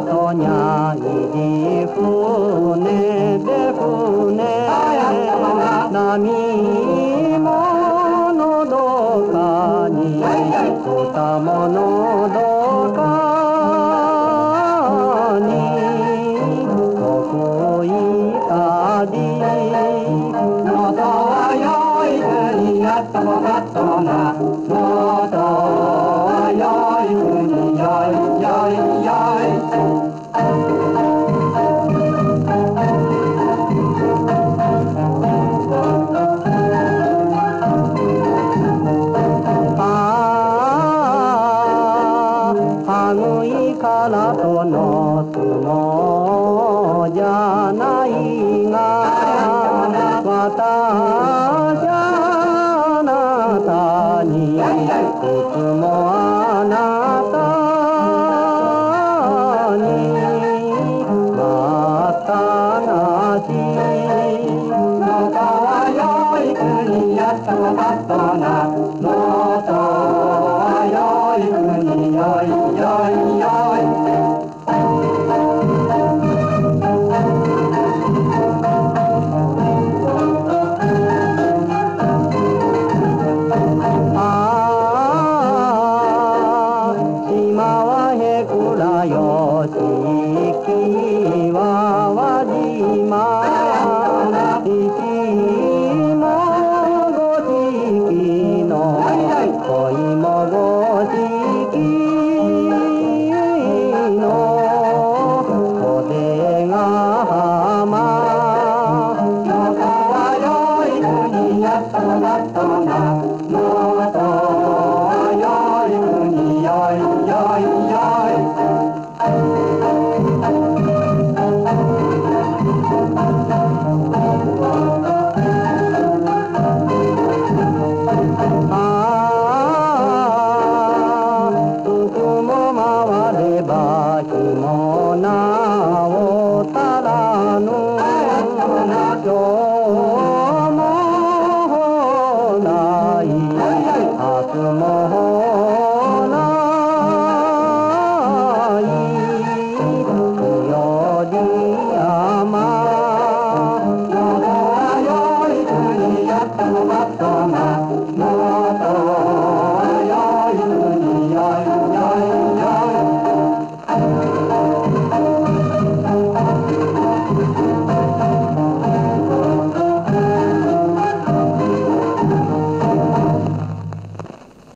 港にゃいり船で船。波ものどともとよいふによいよいよいああ寒いからとのつもじゃないが私または良い国やったのったな。今生きもごじきの恋もごじきの小手が浜よよい国やそらそら ডাকি মনা